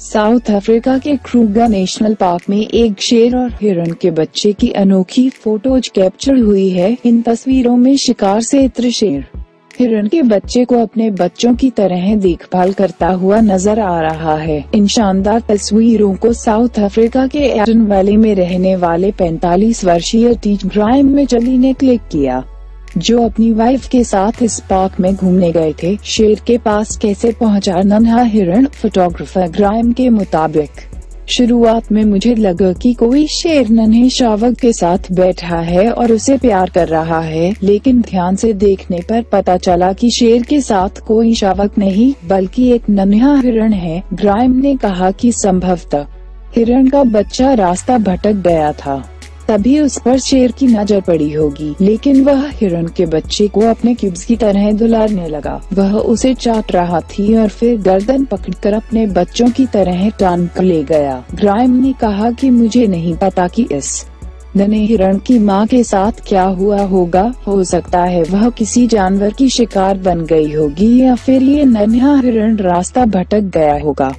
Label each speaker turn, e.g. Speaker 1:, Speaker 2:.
Speaker 1: South Africa के क्रूगा national park में एक शेर और हिरण के बच्चे की अनोखी फ़ोटोज़ कैप्चर हुई है। इन तस्वीरों में शिकार से इत्र शेर, हिरण के बच्चे को अपने बच्चों की तरह देखभाल करता हुआ नज़र आ रहा है। इन शानदार तस्वीरों को साउथ अफ्रीका के एडन वैली में रहने वाले 45 वर्षीय टीच ग्राइम में चली ने क्लिक किया। जो अपनी वाइफ के साथ इस पार्क में घूमने गए थे, शेर के पास कैसे पहुँचा? नन्हा हिरण फोटोग्राफर ग्राइम के मुताबिक। शुरुआत में मुझे लगा कि कोई शेर नन्हे शावक के साथ बैठा है और उसे प्यार कर रहा है, लेकिन ध्यान से देखने पर पता चला कि शेर के साथ कोई शावक नहीं, बल्कि एक नन्हा हिरण है। ग्राइम ने कहा कि संभवतः हिरण का बच्चा रास्ता भटक गया था। तभी उस पर शेर की नज़र पड़ी होगी। लेकिन वह हिरण के बच्चे को अपने क्यूब्स की तरह दुलारने लगा। वह उसे चाट रहा थी और फिर गर्दन पकड़कर अपने बच्चों की तरह टान कर ले गया। ग्राइम ने कहा कि मुझे नहीं पता कि इस नने हिरण की माँ के साथ क्या हुआ होगा। हो सकता है वह किसी जानवर की शिकार बन गई होगी या फिर ये नन्हा हिरण रास्ता भटक गया होगा।